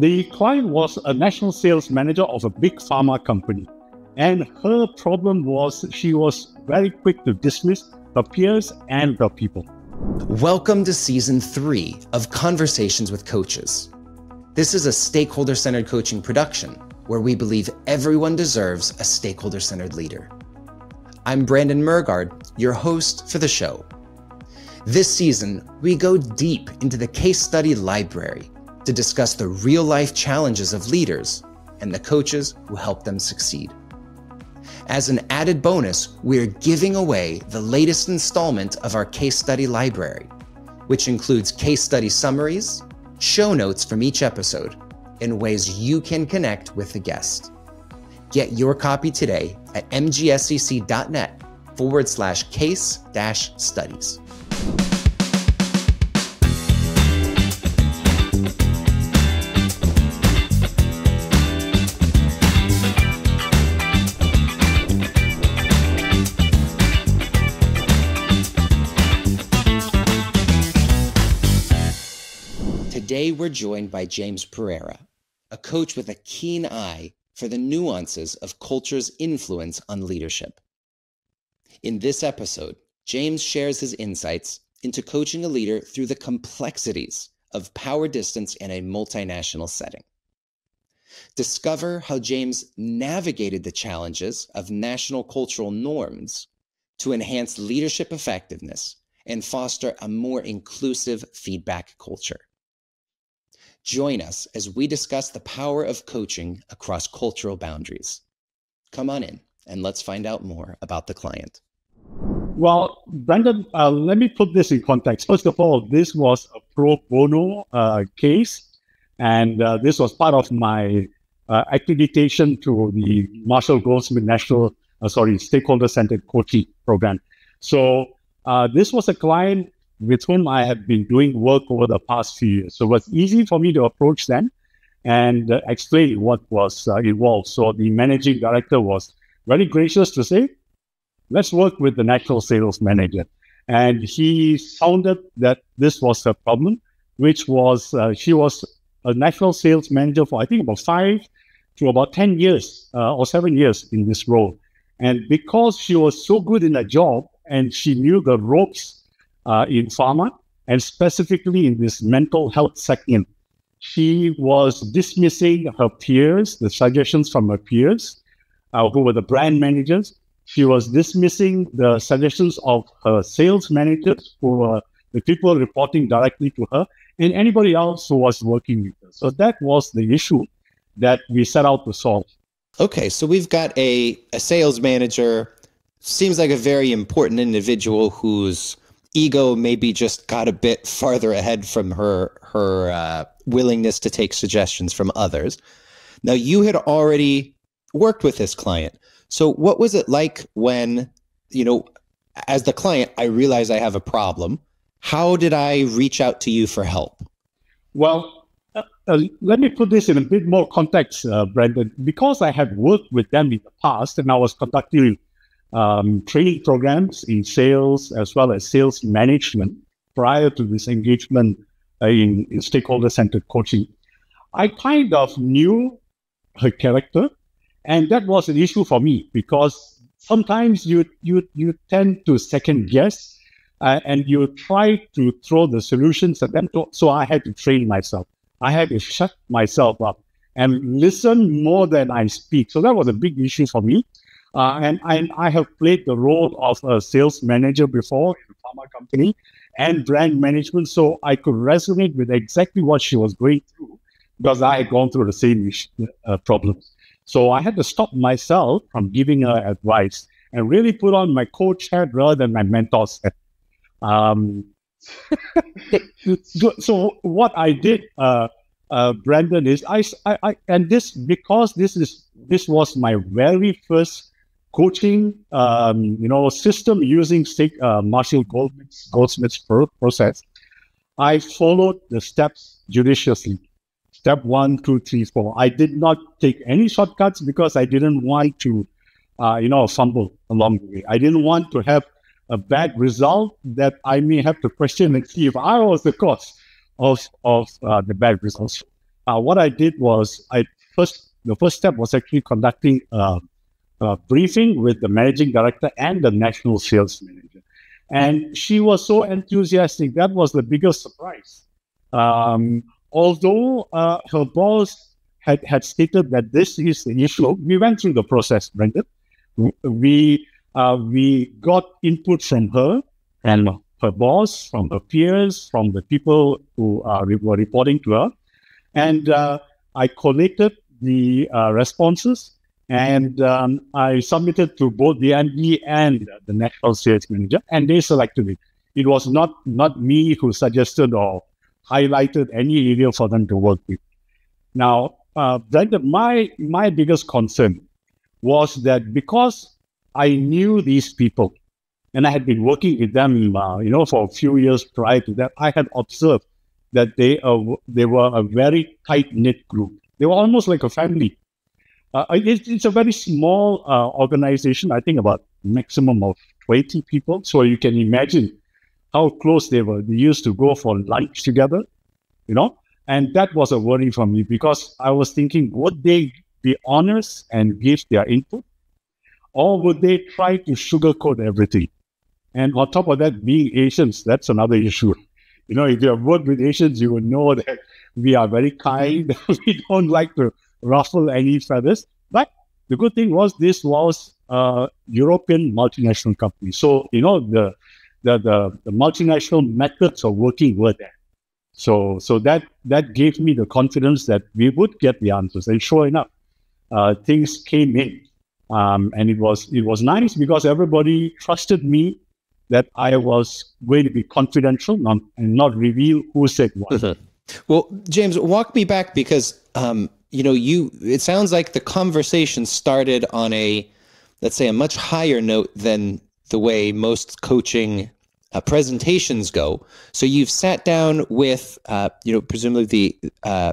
The client was a national sales manager of a big pharma company. And her problem was she was very quick to dismiss her peers and her people. Welcome to season three of Conversations with Coaches. This is a stakeholder centered coaching production where we believe everyone deserves a stakeholder centered leader. I'm Brandon Mergard, your host for the show. This season, we go deep into the case study library to discuss the real life challenges of leaders and the coaches who help them succeed. As an added bonus, we're giving away the latest installment of our case study library, which includes case study summaries, show notes from each episode, and ways you can connect with the guest. Get your copy today at mgscc.net forward slash case dash studies. Today, we're joined by James Pereira, a coach with a keen eye for the nuances of culture's influence on leadership. In this episode, James shares his insights into coaching a leader through the complexities of power distance in a multinational setting. Discover how James navigated the challenges of national cultural norms to enhance leadership effectiveness and foster a more inclusive feedback culture. Join us as we discuss the power of coaching across cultural boundaries. Come on in and let's find out more about the client. Well, Brandon, uh, let me put this in context. First of all, this was a pro bono uh, case, and uh, this was part of my uh, accreditation to the Marshall Goldsmith National, uh, sorry, Stakeholder Centered Coaching Program. So uh, this was a client with whom I have been doing work over the past few years. So it was easy for me to approach them and uh, explain what was uh, involved. So the managing director was very gracious to say, let's work with the national sales manager. And he sounded that this was a problem, which was uh, she was a national sales manager for I think about five to about 10 years uh, or seven years in this role. And because she was so good in her job and she knew the ropes uh, in pharma, and specifically in this mental health segment. She was dismissing her peers, the suggestions from her peers, uh, who were the brand managers. She was dismissing the suggestions of her sales managers, who were the people reporting directly to her, and anybody else who was working with her. So that was the issue that we set out to solve. Okay, so we've got a, a sales manager, seems like a very important individual who's ego maybe just got a bit farther ahead from her her uh, willingness to take suggestions from others. Now you had already worked with this client. So what was it like when, you know, as the client, I realize I have a problem. How did I reach out to you for help? Well, uh, uh, let me put this in a bit more context, uh, Brandon. Because I had worked with them in the past and I was conducting um, training programs in sales as well as sales management prior to this engagement uh, in, in stakeholder centered coaching. I kind of knew her character, and that was an issue for me because sometimes you you you tend to second guess uh, and you try to throw the solutions at them. So I had to train myself. I had to shut myself up and listen more than I speak. So that was a big issue for me. Uh, and, I have played the role of a sales manager before in a pharma company and brand management. So I could resonate with exactly what she was going through because I had gone through the same uh, problems. So I had to stop myself from giving her advice and really put on my coach hat rather than my mentor's hat. Um, so what I did, uh, uh, Brandon, is I, I, I, and this because this is this was my very first coaching, um, you know, system using uh, Marshall Goldsmith's, Goldsmith's process, I followed the steps judiciously. Step one, two, three, four. I did not take any shortcuts because I didn't want to, uh, you know, fumble along the way. I didn't want to have a bad result that I may have to question and see if I was the cause of of uh, the bad results. uh, what I did was I first the first step was actually conducting a, a briefing with the managing director and the national sales manager, and she was so enthusiastic. That was the biggest surprise. Um, although uh, her boss had, had stated that this is the issue, we went through the process, Brendan. We uh, we got input from her and her boss, from her peers, from the people who uh, were reporting to her. And uh, I collated the uh, responses and um, I submitted to both the MD and the national sales manager, and they selected me. It was not not me who suggested or highlighted any area for them to work with. Now, uh, my my biggest concern was that because I knew these people, and I had been working with them, uh, you know, for a few years prior to that. I had observed that they uh, they were a very tight knit group. They were almost like a family. Uh, it, it's a very small uh, organization. I think about maximum of twenty people. So you can imagine how close they were. They used to go for lunch together, you know, and that was a worry for me because I was thinking, would they be honest and give their input? Or would they try to sugarcoat everything? And on top of that, being Asians, that's another issue. You know, if you have worked with Asians, you will know that we are very kind. we don't like to ruffle any feathers. But the good thing was this was a European multinational company. So, you know, the the, the, the multinational methods of working were there. So so that that gave me the confidence that we would get the answers. And sure enough, uh, things came in. Um, and it was it was nice because everybody trusted me that I was going to be confidential and not reveal who said what. Well, James, walk me back because um, you know you. It sounds like the conversation started on a, let's say, a much higher note than the way most coaching uh, presentations go. So you've sat down with, uh, you know, presumably the uh,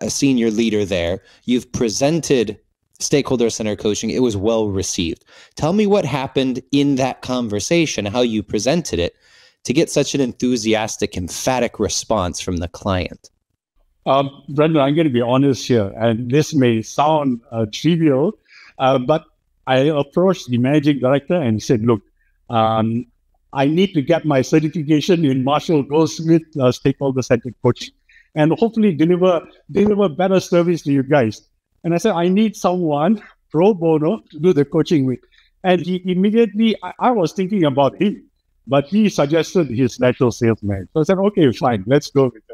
a senior leader there. You've presented stakeholder centered coaching. It was well received. Tell me what happened in that conversation, how you presented it to get such an enthusiastic, emphatic response from the client. Um, Brendan, I'm going to be honest here, and this may sound uh, trivial, uh, but I approached the managing director and said, Look, um, I need to get my certification in Marshall Goldsmith uh, stakeholder centered coaching and hopefully deliver deliver better service to you guys. And I said, I need someone pro bono to do the coaching with. And he immediately, I, I was thinking about him, but he suggested his natural salesman. So I said, okay, fine, let's go with.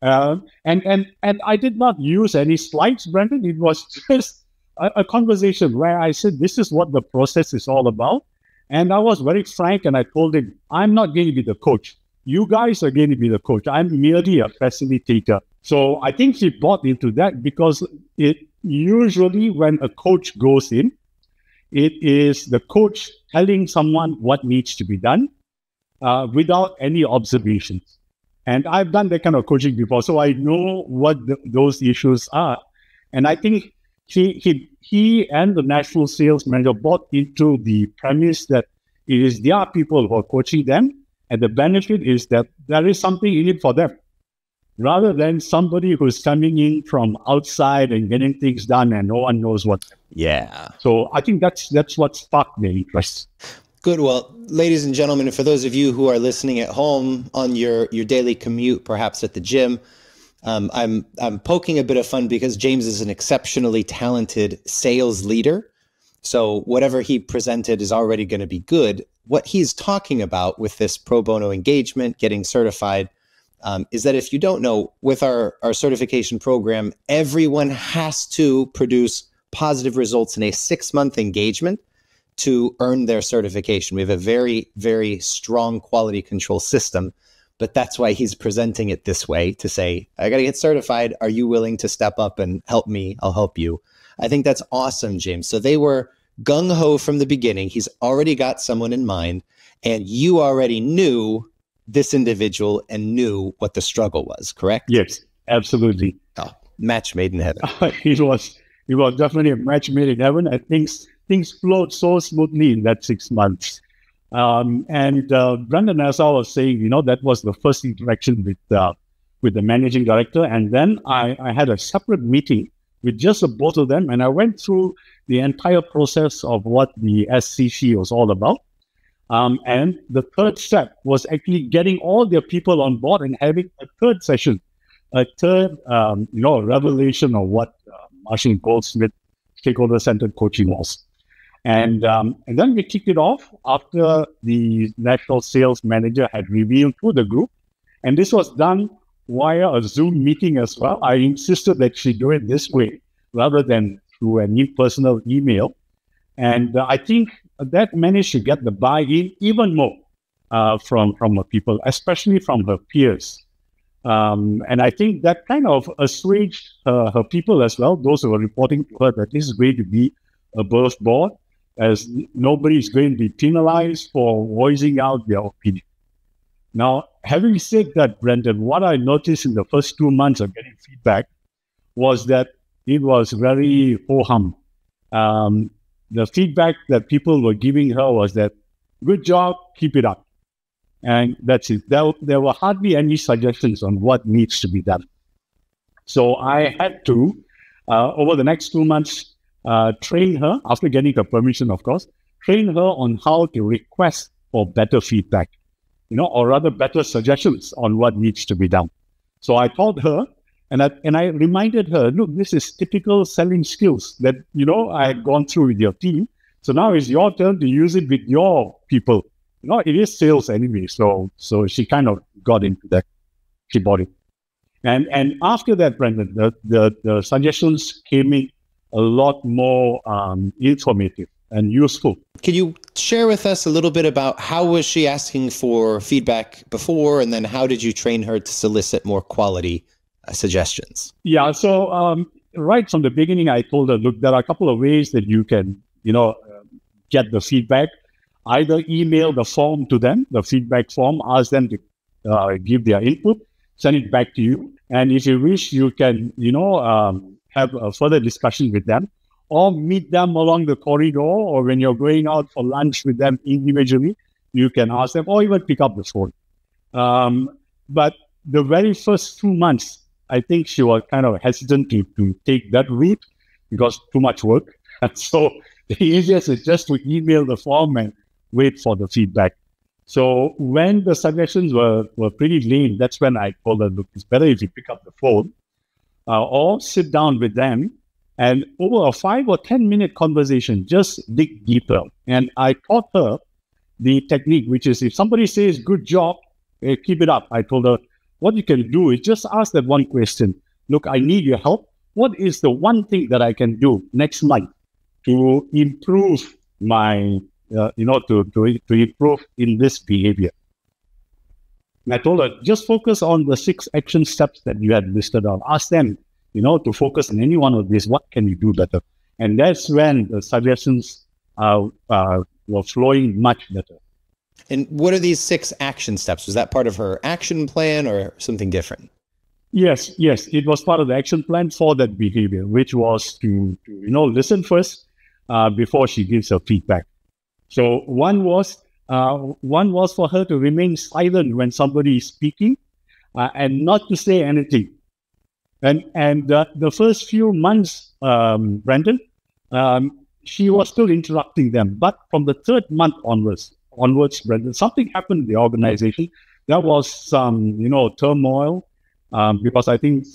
Um, and and and I did not use any slides, Brendan. It was just a, a, conversation where I said, "This is what the process is all about," and I was very frank. And I told him, "I'm not going to be the coach. You guys are going to be the coach. I'm merely a facilitator." So I think he bought into that because it usually when a coach goes in, it is the coach telling someone what needs to be done uh, without any observations. And I've done that kind of coaching before, so I know what the, those issues are. And I think he, he, he and the national sales manager bought into the premise that it is their people who are coaching them, and the benefit is that there is something in it for them rather than somebody who's coming in from outside and getting things done and no one knows what. Yeah. So I think that's that's what sparked the interest. Good. Well, ladies and gentlemen, for those of you who are listening at home on your your daily commute, perhaps at the gym, um, I'm I'm poking a bit of fun because James is an exceptionally talented sales leader. So whatever he presented is already going to be good. What he's talking about with this pro bono engagement, getting certified, um, is that if you don't know, with our, our certification program, everyone has to produce positive results in a six month engagement to earn their certification. We have a very, very strong quality control system, but that's why he's presenting it this way to say, I got to get certified. Are you willing to step up and help me? I'll help you. I think that's awesome, James. So they were gung ho from the beginning. He's already got someone in mind, and you already knew this individual and knew what the struggle was, correct? Yes, absolutely. Oh, match made in heaven. it was it was definitely a match made in heaven. I things things flowed so smoothly in that six months. Um, and uh, Brendan, as I was saying, you know, that was the first interaction with uh, with the managing director. And then I, I had a separate meeting with just the both of them. And I went through the entire process of what the SCC was all about. Um, and the third step was actually getting all their people on board and having a third session, a third, um, you know, revelation of what uh, Marshall Goldsmith stakeholder centered coaching was. And um, and then we kicked it off after the national sales manager had revealed to the group, and this was done via a Zoom meeting as well. I insisted that she do it this way rather than through an impersonal email, and uh, I think that managed to get the buy-in even more uh, from from her people, especially from her peers. Um, and I think that kind of assuaged uh, her people as well, those who were reporting to her that this is going to be above board as nobody is going to be penalized for voicing out their opinion. Now, having said that, Brendan, what I noticed in the first two months of getting feedback was that it was very ho hum. Um, the feedback that people were giving her was that, good job, keep it up. And that's it. There, there were hardly any suggestions on what needs to be done. So I had to, uh, over the next two months, uh, train her, after getting her permission, of course, train her on how to request for better feedback, you know, or rather better suggestions on what needs to be done. So I taught her and I, and I reminded her, look, this is typical selling skills that, you know, I had gone through with your team. So now it's your turn to use it with your people. You know, it is sales anyway. So, so she kind of got into that. She bought it. And, and after that, Brendan, the, the, the suggestions came in a lot more um, informative and useful. Can you share with us a little bit about how was she asking for feedback before, and then how did you train her to solicit more quality uh, suggestions? Yeah, so um, right from the beginning, I told her, look, there are a couple of ways that you can, you know, uh, get the feedback. Either email the form to them, the feedback form, ask them to uh, give their input, send it back to you, and if you wish, you can, you know, um, have a further discussion with them or meet them along the corridor or when you're going out for lunch with them individually, you can ask them or even pick up the phone. Um, but the very first two months, I think she was kind of hesitant to, to take that route because too much work. And so the easiest is just to email the form and wait for the feedback. So when the suggestions were, were pretty lean, that's when I told her, look, it's better if you pick up the phone uh, or sit down with them and over a five or 10 minute conversation, just dig deeper. And I taught her the technique, which is if somebody says, good job, eh, keep it up. I told her, what you can do is just ask that one question. Look, I need your help. What is the one thing that I can do next month to improve my, uh, you know, to, to, to improve in this behavior? And I told her, just focus on the six action steps that you had listed out. Ask them, you know, to focus on any one of these. What can you do better? And that's when the suggestions uh, uh, were flowing much better. And what are these six action steps? Was that part of her action plan or something different? Yes, yes, it was part of the action plan for that behavior, which was to, to you know listen first uh, before she gives her feedback. So one was uh, one was for her to remain silent when somebody is speaking uh, and not to say anything. And and uh, the first few months, um, Brandon, um, she was still interrupting them. But from the third month onwards, onwards, Brendan, something happened in the organization. There was some, you know, turmoil um, because I think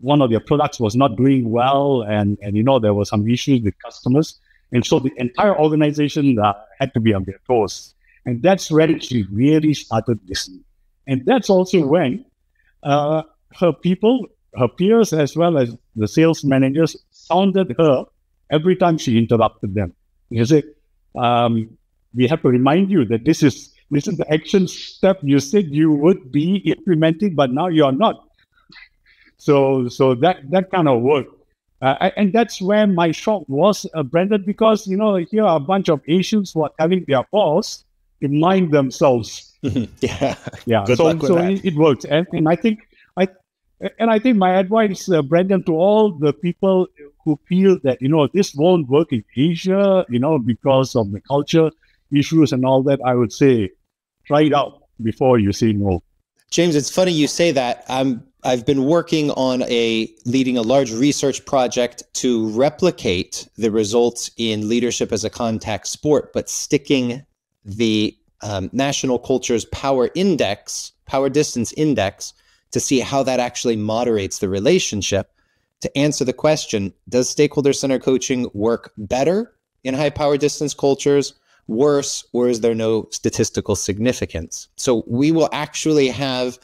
one of their products was not doing well, and and you know there were some issues with customers, and so the entire organization uh, had to be on their toes. And that's when she really started listening. And that's also when uh, her people, her peers, as well as the sales managers, sounded her every time she interrupted them. You say, um, we have to remind you that this is this is the action step you said you would be implementing, but now you're not. So so that that kind of work. Uh, and that's where my shock was, uh, because you know here are a bunch of Asians who are telling their boss mind themselves. yeah, yeah. Good so so it, it, works, and, and I think I and I think my advice, uh, Brendan, to all the people who feel that you know this won't work in Asia, you know, because of the culture issues and all that, I would say try it out before you say no. James, it's funny you say that. I'm I've been working on a leading a large research project to replicate the results in leadership as a contact sport, but sticking the um, national culture's power index, power distance index, to see how that actually moderates the relationship. To answer the question, does stakeholder center coaching work better in high power distance cultures, worse, or is there no statistical significance? So we will actually have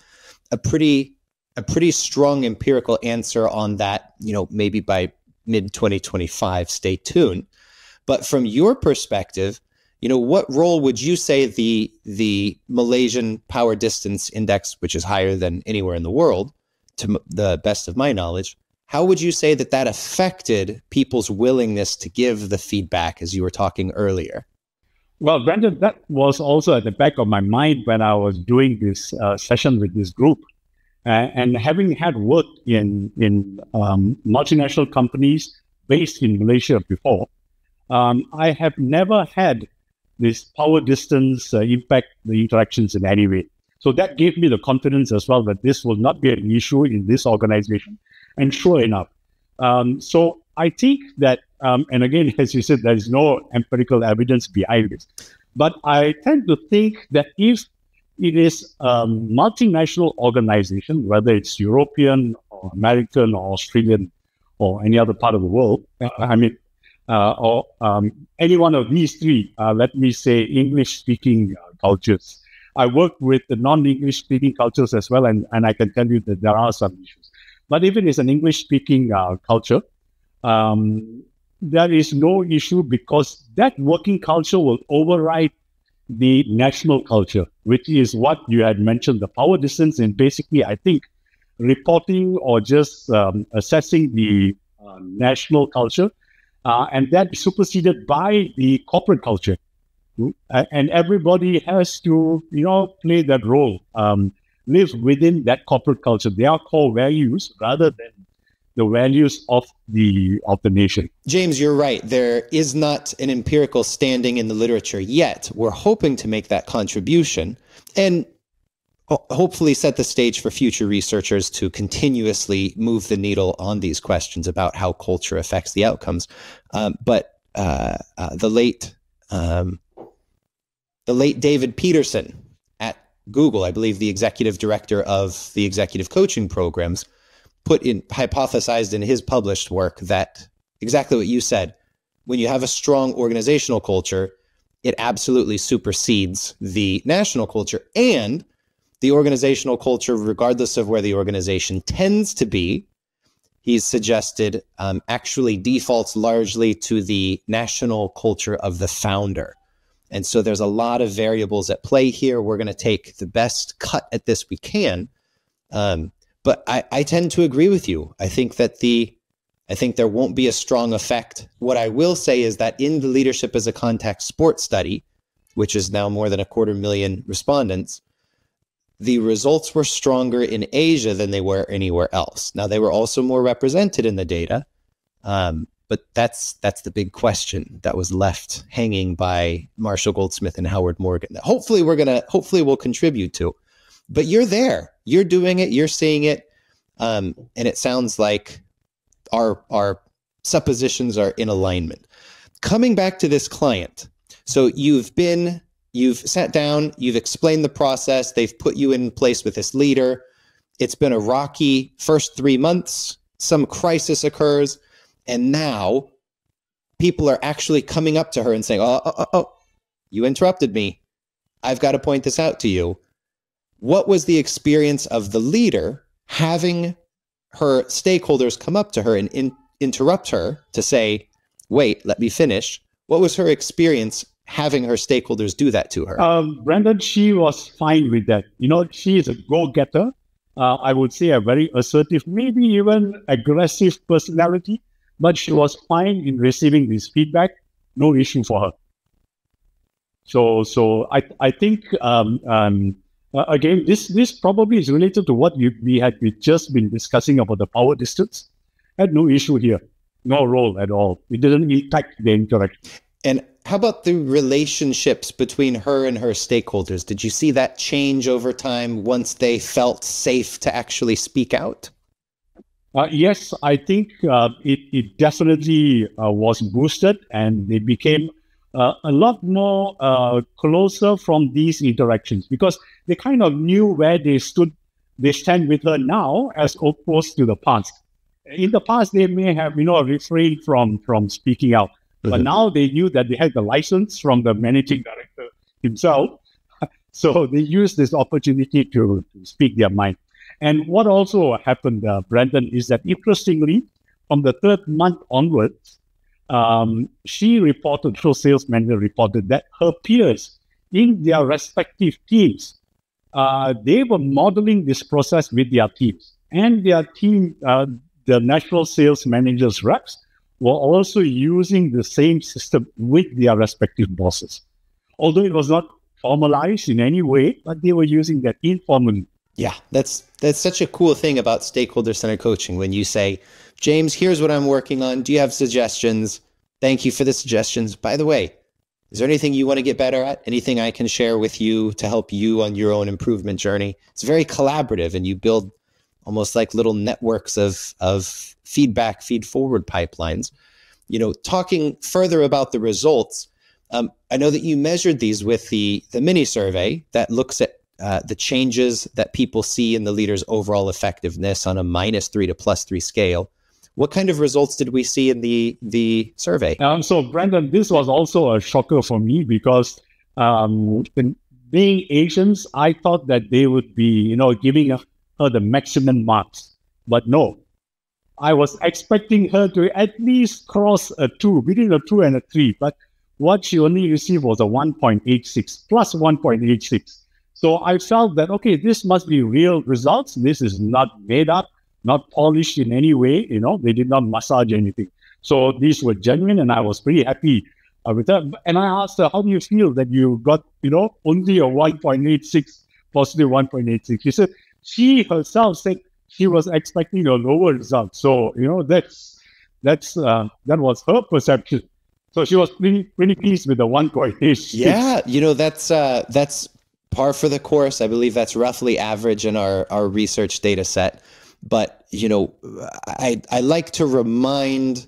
a pretty a pretty strong empirical answer on that, you know, maybe by mid 2025. Stay tuned. But from your perspective, you know, what role would you say the the Malaysian Power Distance Index, which is higher than anywhere in the world, to the best of my knowledge, how would you say that that affected people's willingness to give the feedback as you were talking earlier? Well, Brandon, that was also at the back of my mind when I was doing this uh, session with this group. Uh, and having had worked in, in um, multinational companies based in Malaysia before, um, I have never had this power distance uh, impact the interactions in any way. So that gave me the confidence as well that this will not be an issue in this organization. And sure enough, um, so I think that, um, and again, as you said, there is no empirical evidence behind this. But I tend to think that if it is a multinational organization, whether it's European or American or Australian or any other part of the world. I mean, uh, or um, any one of these three, uh, let me say, English speaking uh, cultures. I work with the non English speaking cultures as well, and, and I can tell you that there are some issues. But if it is an English speaking uh, culture, um, there is no issue because that working culture will override the national culture, which is what you had mentioned, the power distance, and basically, I think reporting or just um, assessing the uh, national culture, uh, and that is superseded by the corporate culture. And everybody has to, you know, play that role, um, live within that corporate culture, their core values, rather than the values of the of the nation. James, you're right. There is not an empirical standing in the literature yet. We're hoping to make that contribution and hopefully set the stage for future researchers to continuously move the needle on these questions about how culture affects the outcomes. Um, but uh, uh, the late um, the late David Peterson at Google, I believe the executive director of the executive coaching programs, put in hypothesized in his published work that exactly what you said when you have a strong organizational culture it absolutely supersedes the national culture and the organizational culture regardless of where the organization tends to be he's suggested um, actually defaults largely to the national culture of the founder and so there's a lot of variables at play here we're going to take the best cut at this we can um, but I, I tend to agree with you. I think that the I think there won't be a strong effect. What I will say is that in the leadership as a contact sport study, which is now more than a quarter million respondents, the results were stronger in Asia than they were anywhere else. Now they were also more represented in the data, um, but that's that's the big question that was left hanging by Marshall Goldsmith and Howard Morgan. That hopefully we're gonna hopefully we'll contribute to but you're there. You're doing it. You're seeing it. Um, and it sounds like our our suppositions are in alignment. Coming back to this client, so you've been you've sat down, you've explained the process, they've put you in place with this leader. It's been a rocky first three months. Some crisis occurs, and now people are actually coming up to her and saying, "Oh, oh, oh, oh you interrupted me. I've got to point this out to you." what was the experience of the leader having her stakeholders come up to her and in, interrupt her to say, wait, let me finish? What was her experience having her stakeholders do that to her? Um, Brandon, she was fine with that. You know, she is a go getter. Uh, I would say a very assertive, maybe even aggressive personality, but she was fine in receiving this feedback. No issue for her. So, so I, I think um, um, uh, again, this this probably is related to what you, we had we just been discussing about the power distance. Had no issue here, no role at all. It didn't impact the interaction. And how about the relationships between her and her stakeholders? Did you see that change over time once they felt safe to actually speak out? Uh, yes, I think uh, it, it definitely uh, was boosted and they became uh, a lot more uh, closer from these interactions because they kind of knew where they stood, they stand with her now as opposed to the past. In the past, they may have, you know, refrained from from speaking out, mm-hmm. but now they knew that they had the license from the managing director himself, so they used this opportunity to, to speak their mind. And what also happened, uh, Brandon, is that interestingly, from the third month onwards, um, she reported, through sales manager reported that her peers in their respective teams, uh, they were modeling this process with their teams. And their team, uh, the national sales managers reps, were also using the same system with their respective bosses. Although it was not formalized in any way, but they were using that informally. Yeah, that's that's such a cool thing about stakeholder centered coaching when you say, James, here's what I'm working on. Do you have suggestions? Thank you for the suggestions. By the way, is there anything you want to get better at? Anything I can share with you to help you on your own improvement journey? It's very collaborative and you build almost like little networks of of feedback, feed forward pipelines. You know, talking further about the results, um, I know that you measured these with the the mini survey that looks at uh, the changes that people see in the leader's overall effectiveness on a minus three to plus three scale. What kind of results did we see in the the survey? Um, so, Brandon, this was also a shocker for me because um, being Asians, I thought that they would be, you know, giving her the maximum marks, but no. I was expecting her to at least cross a two, between a two and a three, but what she only received was a 1.86 plus 1.86. So I felt that, okay, this must be real results. This is not made up, not polished in any way. You know, they did not massage anything. So these were genuine, and I was pretty happy uh, with that. And I asked her, how do you feel that you got, you know, only a 1.86, positive 1.86? She said, she herself said she was expecting a lower result. So, you know, that's, that's, uh, that was her perception. So she was pretty, pretty pleased with the 1.86. Yeah. You know, that's, uh, that's par for the course. I believe that's roughly average in our, our research data set. But, you know, I, I like to remind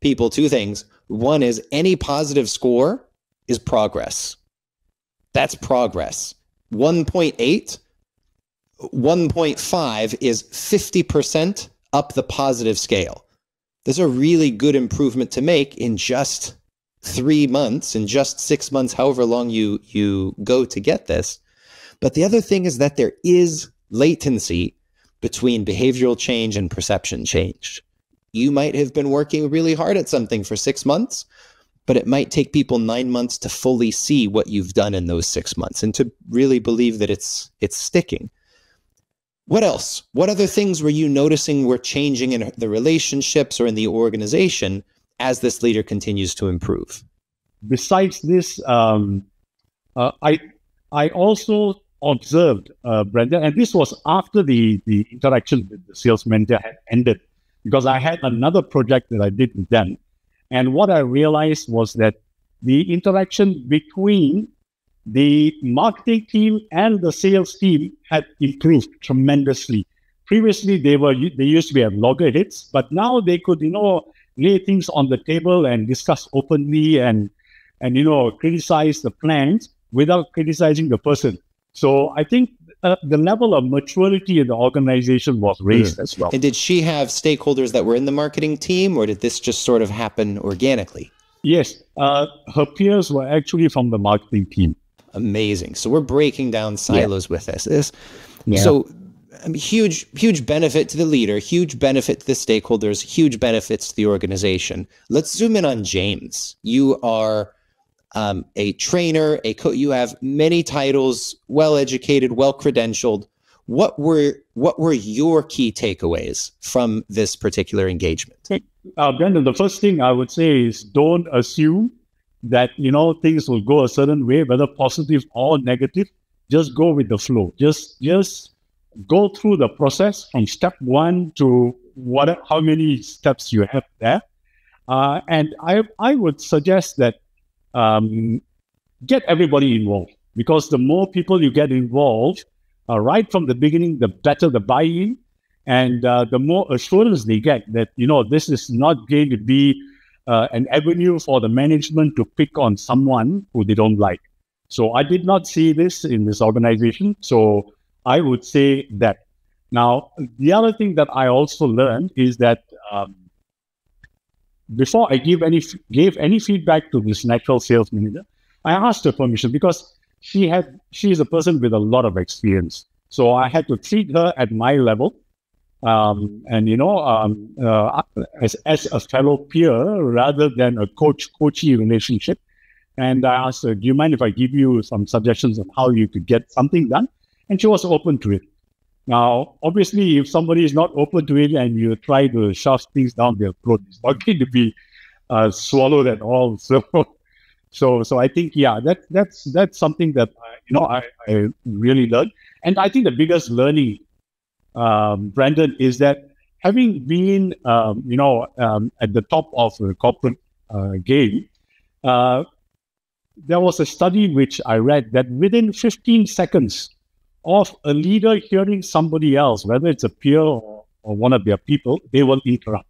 people two things. One is any positive score is progress. That's progress. 1.8, 1.5 is 50% up the positive scale. There's a really good improvement to make in just three months, in just six months, however long you you go to get this. But the other thing is that there is latency between behavioral change and perception change. You might have been working really hard at something for six months, but it might take people nine months to fully see what you've done in those six months and to really believe that it's it's sticking. What else? What other things were you noticing were changing in the relationships or in the organization as this leader continues to improve? Besides this, um, uh, I I also observed, uh, Brenda, and this was after the, the interaction with the sales manager had ended, because I had another project that I did with them. And what I realized was that the interaction between the marketing team and the sales team had improved tremendously. Previously, they were they used to be at loggerheads, but now they could, you know, lay things on the table and discuss openly and and you know criticize the plans without criticizing the person. So I think uh, the level of maturity in the organization was raised mm. as well. And did she have stakeholders that were in the marketing team, or did this just sort of happen organically? Yes, uh, her peers were actually from the marketing team. Amazing. So we're breaking down silos yeah. with this. this yeah. So um, huge, huge benefit to the leader, huge benefit to the stakeholders, huge benefits to the organization. Let's zoom in on James. You are um, a trainer, a co- you have many titles, well educated, well credentialed. What were what were your key takeaways from this particular engagement? Uh, Brandon, the first thing I would say is don't assume that you know things will go a certain way, whether positive or negative. Just go with the flow. Just just go through the process from step one to what how many steps you have there. Uh, and I I would suggest that um, get everybody involved because the more people you get involved, uh, right from the beginning, the better the buy-in and uh, the more assurance they get that you know this is not going to be uh, an avenue for the management to pick on someone who they don't like. So I did not see this in this organization. So I would say that. Now, the other thing that I also learned is that um, before I give any gave any feedback to this natural sales manager, I asked her permission because she had she is a person with a lot of experience. So I had to treat her at my level um, and you know, um, uh, as, as a fellow peer rather than a coach-coachee relationship. And I asked her, "Do you mind if I give you some suggestions on how you could get something done?" And she was open to it. Now, obviously, if somebody is not open to it and you try to shove things down their throat, it's not going to be uh, swallowed at all. So, so, so I think, yeah, that that's that's something that you know I, I really learned, and I think the biggest learning um, Brandon, is that having been, um, you know, um, at the top of the corporate uh, game, uh, there was a study which I read that within 15 seconds of a leader hearing somebody else, whether it's a peer or, or one of their people, they will interrupt.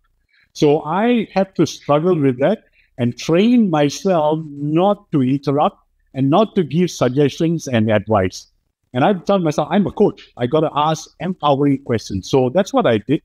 So I had to struggle with that and train myself not to interrupt and not to give suggestions and advice. And I told myself, I'm a coach. I got to ask empowering questions. So that's what I did.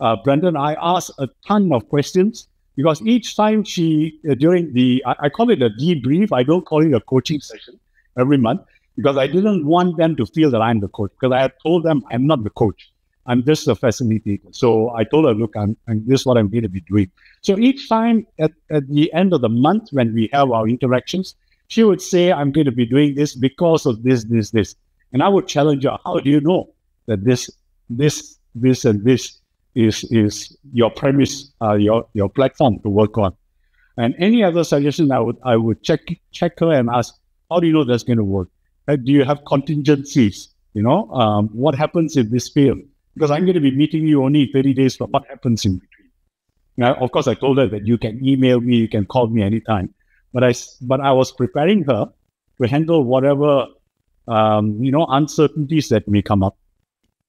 Uh, Brendan, I asked a ton of questions because each time she, uh, during the, I, I, call it a debrief, I don't call it a coaching session every month because I didn't want them to feel that I'm the coach because I had told them I'm not the coach. I'm just a facilitator. So I told her, look, I'm, I'm, this is what I'm going to be doing. So each time at, at the end of the month when we have our interactions, she would say, I'm going to be doing this because of this, this, this. And I would challenge you, how do you know that this, this, this, and this is is your premise, uh, your your platform to work on? And any other suggestion, I would I would check check her and ask, how do you know that's going to work? Do you have contingencies? You know, um, what happens if this fails? Because I'm going to be meeting you only 30 days from what happens in between. Now, of course, I told her that you can email me, you can call me anytime. But I, but I was preparing her to handle whatever um, you know, uncertainties that may come up.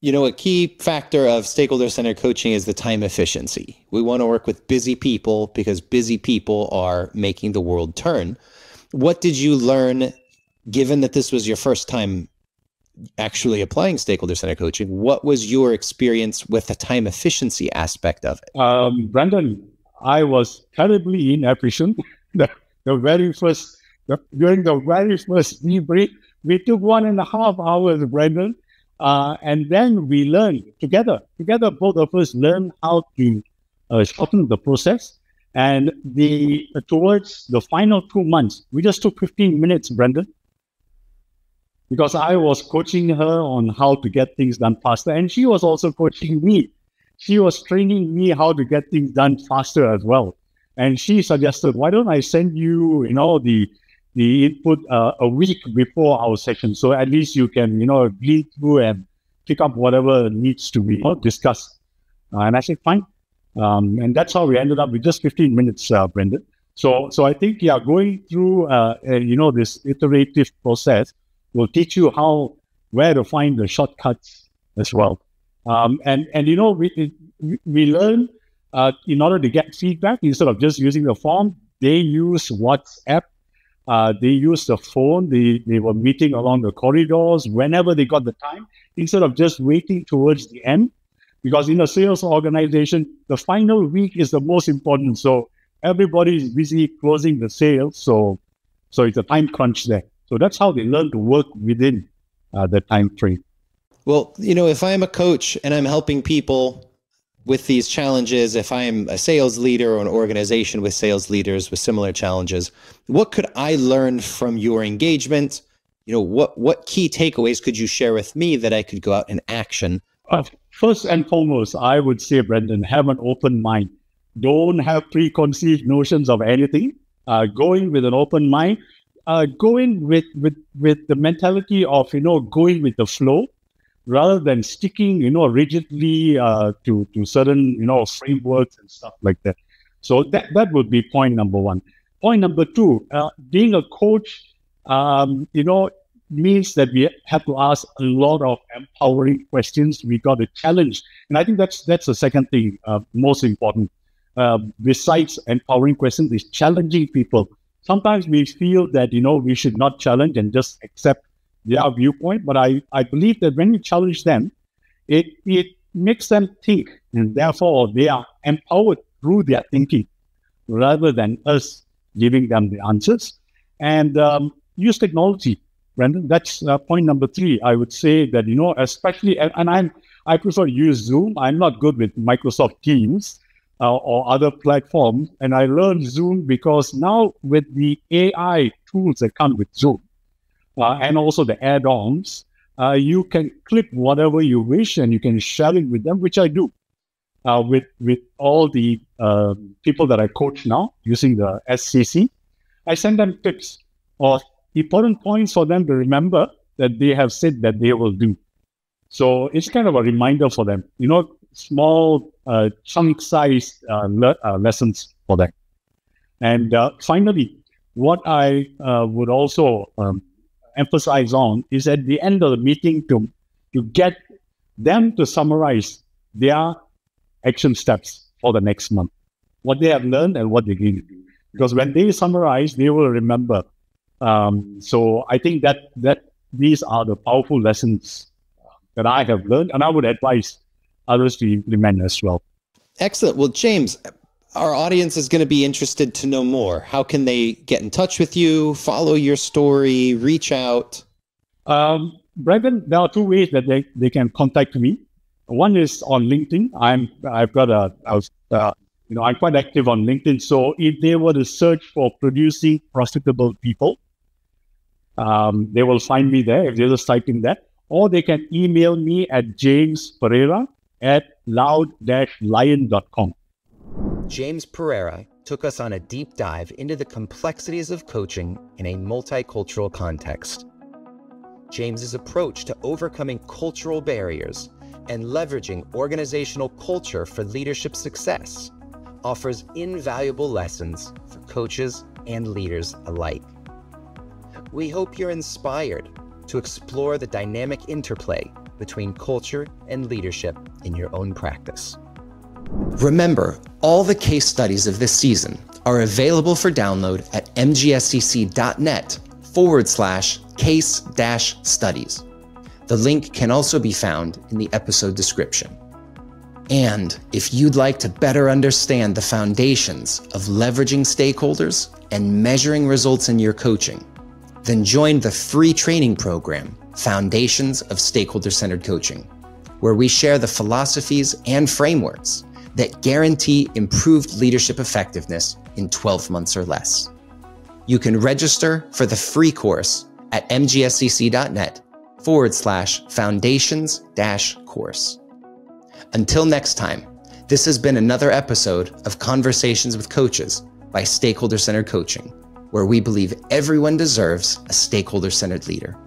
You know, a key factor of stakeholder centered coaching is the time efficiency. We want to work with busy people because busy people are making the world turn. What did you learn, given that this was your first time actually applying stakeholder centered coaching? What was your experience with the time efficiency aspect of it? Um, Brandon, I was terribly inefficient. the, the very first, the, during the very first debrief, we took one and a half hours, Brendan, uh, and then we learned together. Together, both of us learned how to uh, shorten the process. And the uh, towards the final two months, we just took 15 minutes, Brendan, because I was coaching her on how to get things done faster, and she was also coaching me. She was training me how to get things done faster as well. And she suggested, why don't I send you, you know, the the input uh, a week before our session. So at least you can, you know, read through and pick up whatever needs to be discussed. Uh, and I said, fine. Um, and that's how we ended up with just 15 minutes, uh, Brendan. So, so I think, yeah, going through, uh, you know, this iterative process will teach you how, where to find the shortcuts as well. Um, and, and, you know, we, we learn uh, in order to get feedback, instead of just using the form, they use WhatsApp uh, they used the phone. They, they were meeting along the corridors whenever they got the time, instead of just waiting towards the end. Because in a sales organization, the final week is the most important. So everybody is busy closing the sale. So, so it's a time crunch there. So that's how they learn to work within uh, the time frame. Well, you know, if I'm a coach and I'm helping people with these challenges, if I am a sales leader or an organization with sales leaders with similar challenges, what could I learn from your engagement? You know, what what key takeaways could you share with me that I could go out and action? Uh, first and foremost, I would say, Brendan, have an open mind. Don't have preconceived notions of anything. Uh, going with an open mind, uh, going with, with with the mentality of you know going with the flow rather than sticking, you know, rigidly uh, to to certain, you know, frameworks and stuff like that. So that that would be point number one. point number two, uh, being a coach, um, you know, means that we have to ask a lot of empowering questions. We got a challenge, and I think that's that's the second thing, uh, most important. Uh, besides empowering questions, is challenging people. Sometimes we feel that you know we should not challenge and just accept their viewpoint, but I I believe that when you challenge them, it it makes them think, and therefore they are empowered through their thinking, rather than us giving them the answers. And um, use technology Brandon. That's uh, point number three. I would say that you know, especially, and, and I'm I prefer to use Zoom. I'm not good with Microsoft Teams uh, or other platforms, and I learned Zoom because now with the AI tools that come with Zoom, and also the add-ons, uh, you can clip whatever you wish and you can share it with them, which I do. Uh, with with all the uh, people that I coach now using the SCC, I send them tips or important points for them to remember that they have said that they will do. So it's kind of a reminder for them, you know, small uh, chunk size uh, le- uh, lessons for them. And uh, finally, what I uh, would also um, emphasize on is at the end of the meeting to, to get them to summarize their action steps for the next month, what they have learned and what they're going to do. Because when they summarize, they will remember um, so I think that that these are the powerful lessons that I have learned, and I would advise others to implement as well. Excellent. Well, James, our audience is going to be interested to know more. How can they get in touch with you, follow your story, reach out? Um, Brandon, there are two ways that they, they can contact me. One is on LinkedIn. I'm I've got a I was, uh, you know I'm quite active on LinkedIn. So if they were to search for producing profitable people, um, they will find me there if they're just typing that. Or they can email me at James Pereira at loud-lion.com. James Pereira took us on a deep dive into the complexities of coaching in a multicultural context. James's approach to overcoming cultural barriers and leveraging organizational culture for leadership success offers invaluable lessons for coaches and leaders alike. We hope you're inspired to explore the dynamic interplay between culture and leadership in your own practice. Remember, all the case studies of this season are available for download at mgscc.net forward slash case dash studies. The link can also be found in the episode description. And if you'd like to better understand the foundations of leveraging stakeholders and measuring results in your coaching, then join the free training program, Foundations of Stakeholder Centered Coaching, where we share the philosophies and frameworks that guarantee improved leadership effectiveness in 12 months or less. You can register for the free course at mgscc.net forward slash foundations dash course. Until next time, this has been another episode of Conversations with Coaches by Stakeholder Centered Coaching where we believe everyone deserves a stakeholder centered leader.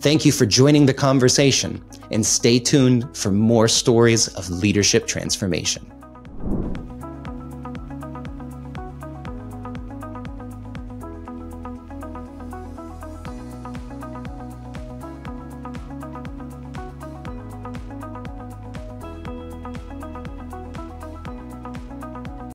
Thank you for joining the conversation and stay tuned for more stories of leadership transformation.